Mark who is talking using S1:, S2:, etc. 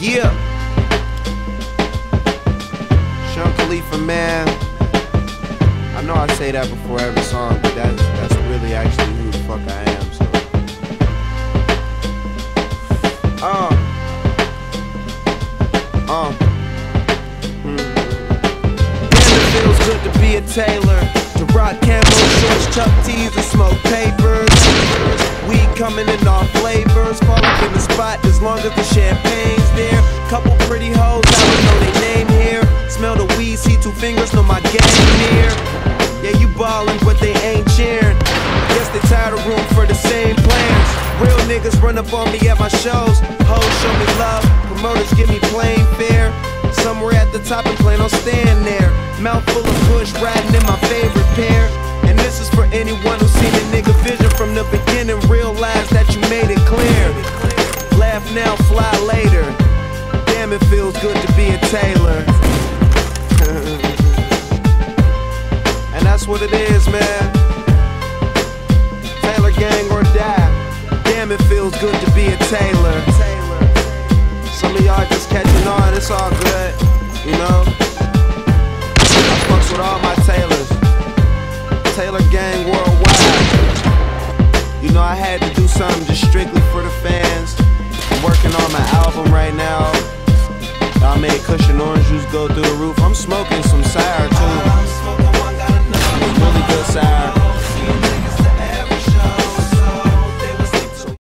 S1: Yeah. Sean Khalifa, man. I know I say that before every song, but that's that's really actually who the fuck I am. So. Uh. Uh. Hmm. Damn, it feels good to be a Taylor. To rock camo shorts, chuck tees, and smoke papers. Coming in all flavors. Fall up in the spot as long as the champagne's there. Couple pretty hoes, I don't know they name here. Smell the weed, see two fingers, know my game near. Yeah, you ballin', but they ain't cheering. Guess they tired of room for the same plans. Real niggas run up on me at my shows. Hoes show me love, promoters give me plain fare. Somewhere at the top and plan on staying there. Mouth full anyone who's seen a nigga vision from the beginning. Realize that you made it clear. Laugh now, fly later. Damn, it feels good to be a Taylor. and that's what it is, man. Taylor gang or die. Damn, it feels good to be a Taylor. Some of y'all just catching on, it's all good, you know. Taylor gang worldwide. You know, I had to do something just strictly for the fans. I'm working on my album right now. I made Kush and orange juice go through the roof. I'm smoking some sour too.